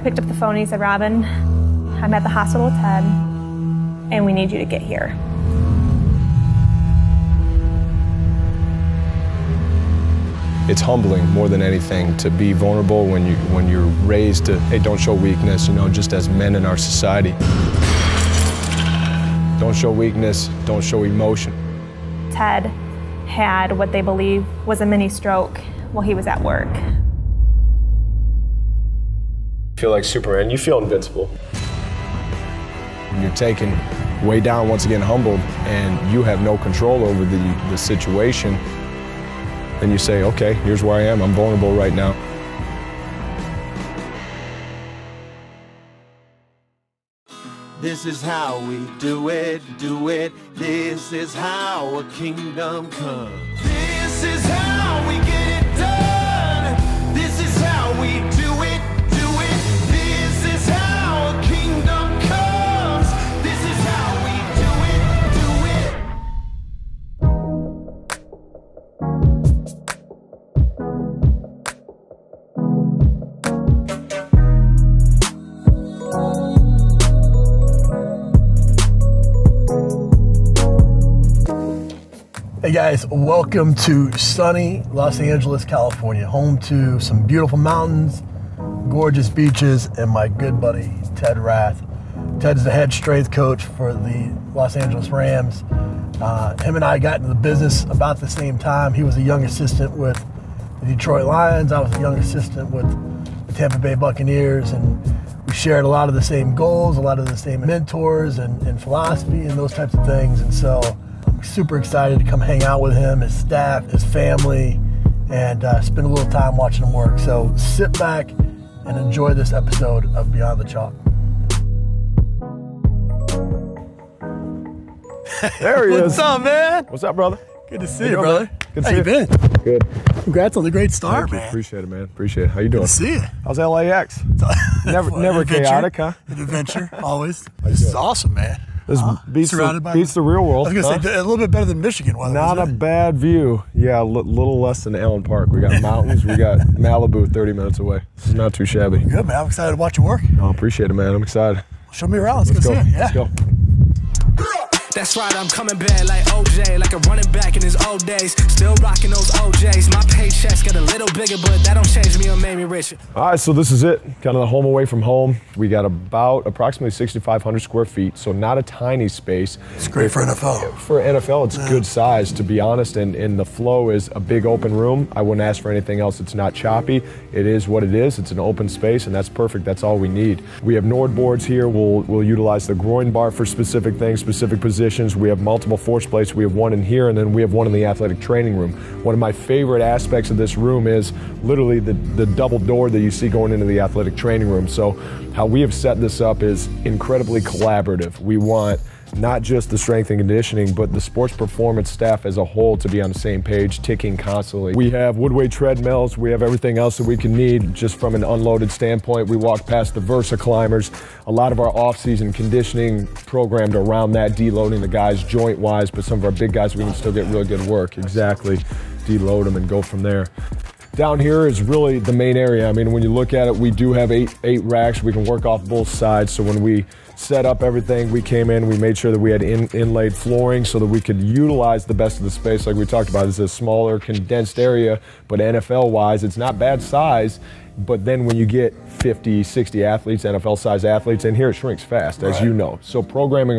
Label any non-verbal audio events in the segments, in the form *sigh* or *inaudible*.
I picked up the phone and he said, Robin, I'm at the hospital with Ted, and we need you to get here. It's humbling more than anything to be vulnerable when you when you're raised to hey don't show weakness you know just as men in our society. Don't show weakness, don't show emotion. Ted had what they believe was a mini stroke while he was at work. Feel like Superman, you feel invincible. When you're taken way down, once again humbled, and you have no control over the, the situation, then you say, okay, here's where I am, I'm vulnerable right now. This is how we do it, do it. This is how a kingdom comes. This is how we guys, welcome to sunny Los Angeles, California, home to some beautiful mountains, gorgeous beaches, and my good buddy Ted Rath. Ted's the head strength coach for the Los Angeles Rams. Uh, him and I got into the business about the same time. He was a young assistant with the Detroit Lions. I was a young assistant with the Tampa Bay Buccaneers, and we shared a lot of the same goals, a lot of the same mentors and, and philosophy and those types of things. And so super excited to come hang out with him, his staff, his family, and uh, spend a little time watching him work. So sit back and enjoy this episode of Beyond the Chalk. There he What's is. up, man? What's up, brother? Good to see you, brother. man? Good to How see you you. been? Good. Congrats on the great start, man. Appreciate it, man. Appreciate it. How you doing? Good to see you. How's LAX? *laughs* Never, *laughs* never adventure. chaotic, huh? An adventure, always. *laughs* This is awesome, man. This Uh, beats, the, surrounded by- beats the real I world. was gonna huh? say a little bit better than Michigan weather. Not a bad view. Yeah, a little less than Allen Park. We got mountains. we got *laughs* Malibu 30 minutes away. This is not too shabby. Good, man. I'm excited to watch you work. I appreciate it, man. I'm excited. Show me around. Let's, Let's go, go. see it. Yeah. Let's go. That's right, I'm coming back like OJ, like a running back in his old days. Still rocking those OJs. My paychecks get a little bigger, but that don't change me or make me richer. All right, so this is it. Kind of the home away from home. We got about approximately 6,500 square feet, so not a tiny space. It's great for NFL. For NFL, it's good size, to be honest, and, and the flow is a big open room. I wouldn't ask for anything else. It's not choppy. It is what it is. It's an open space, and that's perfect. That's all we need. We have NordBords here. We'll, we'll utilize the groin bar for specific things, specific positions. We have multiple force plates. We have one in here, and then we have one in the athletic training room. One of my favorite aspects of this room is literally the, the double door that you see going into the athletic training room. So, how we have set this up is incredibly collaborative. We want not just the strength and conditioning, but the sports performance staff as a whole to be on the same page, ticking constantly. We have woodway treadmills, we have everything else that we can need just from an unloaded standpoint. We walk past the Versa climbers. A lot of our off-season conditioning programmed around that, deloading the guys joint-wise, but some of our big guys we can still get real good work. Exactly. Deload them and go from there. Down here is really the main area. I mean, when you look at it, we do have eight eight racks. We can work off both sides. So when we set up everything, we came in, we made sure that we had in, inlaid flooring so that we could utilize the best of the space. Like we talked about, it's a smaller, condensed area, but NFL wise, it's not bad size. But then when you get 50, 60 athletes, NFL size athletes, and here it shrinks fast, as you know. So programming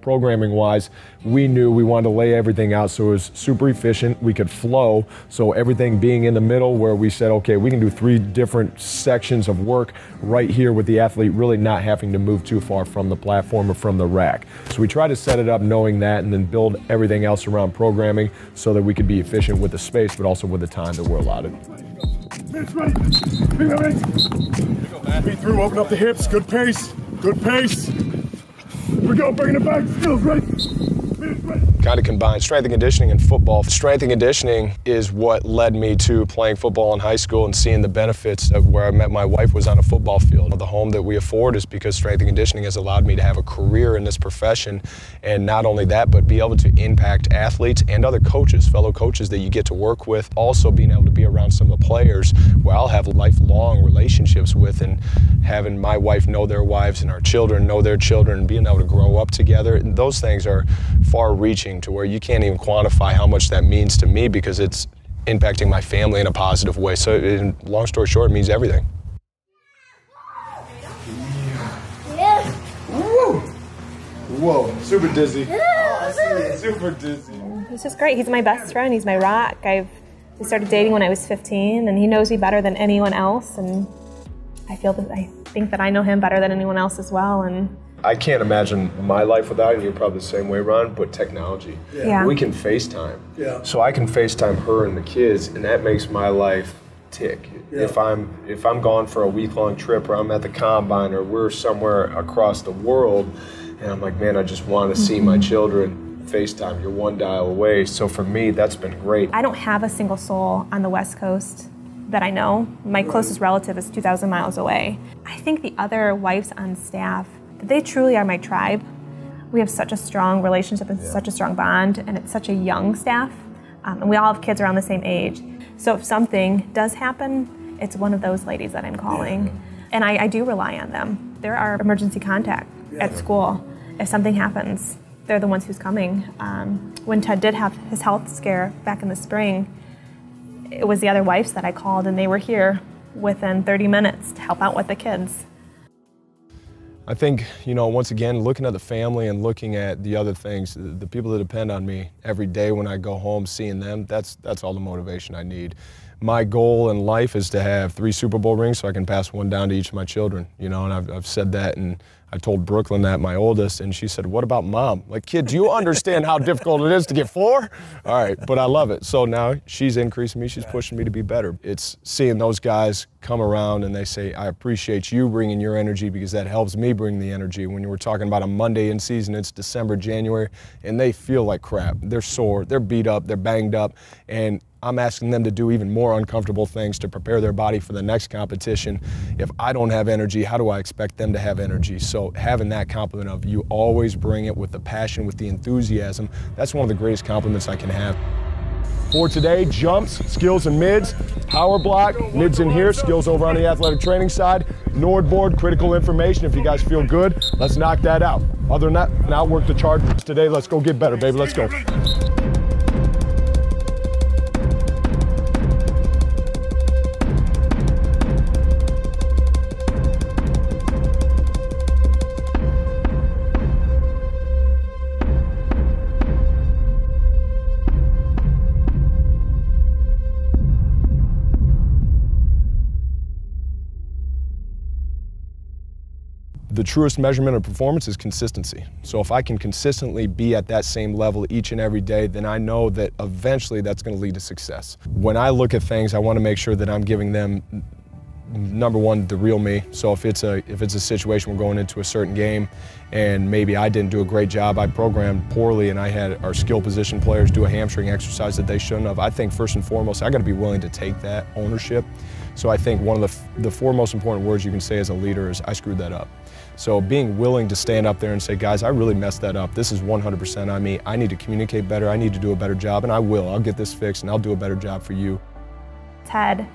programming wise, we knew we wanted to lay everything out so it was super efficient. We could flow. So everything being in the middle, where we said, okay, we can do three different sections of work right here with the athlete really not having to move too far from the platform or from the rack. So we try to set it up knowing that, and then build everything else around programming so that we could be efficient with the space, but also with the time that we're allotted. Feet through, open up the hips. Good pace. Good pace. Here we go, bringing it back. Skills ready. Minutes ready. Kind of combine strength and conditioning and football. Strength and conditioning is what led me to playing football in high school and seeing the benefits of where I met my wife was on a football field. The home that we afford is because strength and conditioning has allowed me to have a career in this profession. And not only that, but be able to impact athletes and other coaches, fellow coaches that you get to work with. Also being able to be around some of the players where I'll have lifelong relationships with and having my wife know their wives and our children know their children being able to grow up together. And those things are far reaching to where you can't even quantify how much that means to me because it's impacting my family in a positive way. So, in, long story short, it means everything. Woo! Whoa, super dizzy. super dizzy. He's just great. He's my best friend. He's my rock. I've we started dating when I was 15, and he knows me better than anyone else. And I feel that I think that I know him better than anyone else as well. And I can't imagine my life without you. You're probably the same way, Ron, but technology. Yeah. We can FaceTime. Yeah. So I can FaceTime her and the kids, and that makes my life tick. Yeah. If I'm if I'm gone for a week long trip, or I'm at the combine, or we're somewhere across the world, and I'm like, man, I just want to see mm-hmm. my children. FaceTime, you're one dial away. So for me, that's been great. I don't have a single soul on the West Coast that I know. My closest relative is 2,000 miles away. I think the other wives on staff, they truly are my tribe. We have such a strong relationship and such a strong bond, and it's such a young staff. Um, and we all have kids around the same age. So if something does happen, it's one of those ladies that I'm calling. And I, I do rely on them. They're our emergency contact at school. If something happens, they're the ones who's coming. Um, when Ted did have his health scare back in the spring, it was the other wives that I called, and they were here within 30 minutes to help out with the kids. I think, you know, once again, looking at the family and looking at the other things, the, people that depend on me every day when I go home, seeing them, that's, that's all the motivation I need. My goal in life is to have three Super Bowl rings so I can pass one down to each of my children, you know, and I've, I've said that and I told Brooklyn that, my oldest, and she said, What about mom? Like, kid, do you understand how difficult it is to get four? All right, but I love it. So now she's increasing me, she's pushing me to be better. It's seeing those guys come around and they say, I appreciate you bringing your energy because that helps me bring the energy. When you were talking about a Monday in season, it's December, January, and they feel like crap. They're sore, they're beat up, they're banged up, and I'm asking them to do even more uncomfortable things to prepare their body for the next competition. If I don't have energy, how do I expect them to have energy? So having that compliment of you always bring it with the passion, with the enthusiasm, that's one of the greatest compliments I can have. For today, jumps, skills and mids, power block, mids in here, skills over on the athletic training side, NordBord, critical information. If you guys feel good, let's knock that out. Other than that, now work the charges today. Let's go get better, baby. Let's go. The truest measurement of performance is consistency. So if I can consistently be at that same level each and every day, then I know that eventually that's going to lead to success. When I look at things, I want to make sure that I'm giving them number one the real me so if it's a if it's a situation we're going into a certain game and maybe i didn't do a great job i programmed poorly and i had our skill position players do a hamstring exercise that they shouldn't have i think first and foremost i got to be willing to take that ownership so i think one of the, the four most important words you can say as a leader is i screwed that up so being willing to stand up there and say guys i really messed that up this is 100% on me i need to communicate better i need to do a better job and i will i'll get this fixed and i'll do a better job for you Ted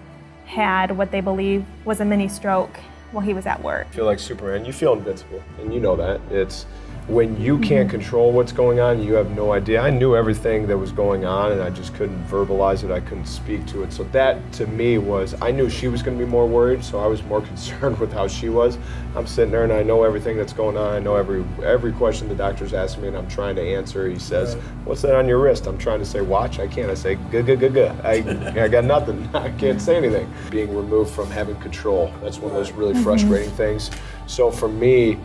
had what they believe was a mini stroke while he was at work. I feel like Superman. You feel invincible, and you know that. It's when you mm-hmm. can't control what's going on, you have no idea. I knew everything that was going on, and I just couldn't verbalize it. I couldn't speak to it. So that, to me, was I knew she was going to be more worried, so I was more *laughs* concerned with how she was. I'm sitting there, and I know everything that's going on. I know every every question the doctor's asking me, and I'm trying to answer. He says, "What's that on your wrist?" I'm trying to say, "Watch." I can't. I say, "Good, good, good, good." I I got nothing. *laughs* I can't say anything. Being removed from having control. That's one of those really mm-hmm. frustrating things. So for me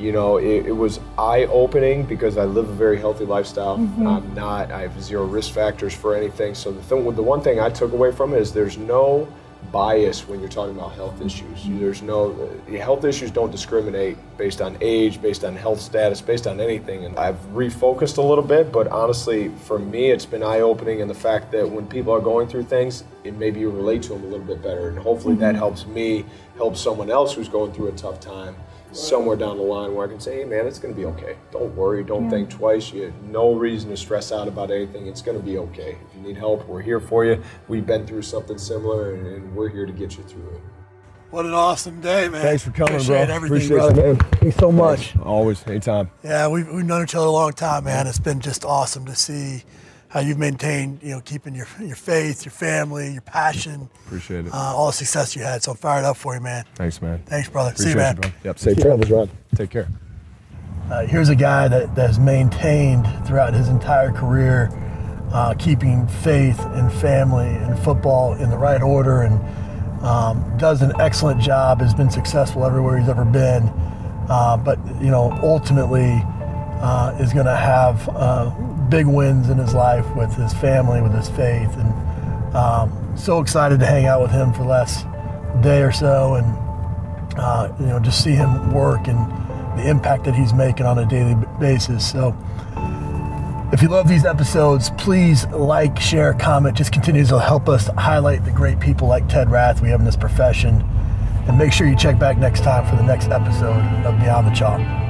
you know, it, it was eye opening because I live a very healthy lifestyle. Mm-hmm. I'm not, I have zero risk factors for anything. So the thing, the one thing I took away from it is there's no bias when you're talking about health mm-hmm. issues. There's no, health issues don't discriminate based on age, based on health status, based on anything. And I've refocused a little bit, but honestly, for me, it's been eye opening in the fact that when people are going through things, it maybe you relate to them a little bit better. And hopefully that mm-hmm. helps me help someone else who's going through a tough time somewhere down the line where I can say, hey man, it's going to be okay. Don't worry. Don't think twice. You have no reason to stress out about anything. It's going to be okay. If you need help, we're here for you. We've been through something similar and, and we're here to get you through it. What an awesome day, man. Thanks for coming, Appreciate bro. Everything, Appreciate brother. you, man. Thanks so much. Always, anytime. Yeah, we've, we've known each other a long time, man. It's been just awesome to see how you've maintained, you know, keeping your your faith, your family, your passion, Appreciate it. uh, all the success you had. So I'm fired up for you, man. Thanks, man. Thanks, brother. Appreciate see you, man. bro. Yep. Safe travels, Ron. Take care. Uh, here's a guy that, that has maintained throughout his entire career, uh, keeping faith and family and football in the right order, and um, does an excellent job. Has been successful everywhere he's ever been, uh, but you know ultimately uh, is going to have uh, big wins in his life with his family, with his faith, and um, so excited to hang out with him for the last day or so, and uh, you know just see him work and the impact that he's making on a daily basis. So, if you love these episodes, please like, share, comment. Just continues to help us highlight the great people like Ted Rath we have in this profession. And make sure you check back next time for the next episode of Beyond the Chalk.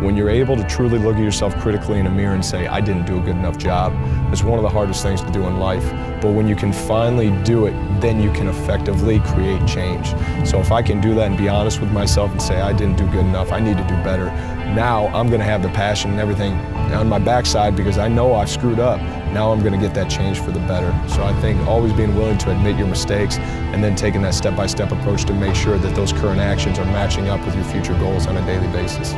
When you're able to truly look at yourself critically in a mirror and say, I didn't do a good enough job, it's one of the hardest things to do in life. But when you can finally do it, then you can effectively create change. So if I can do that and be honest with myself and say, I didn't do good enough, I need to do better, now I'm going to have the passion and everything on my backside because I know I've screwed up. Now I'm going to get that change for the better. So I think always being willing to admit your mistakes and then taking that step by step approach to make sure that those current actions are matching up with your future goals on a daily basis.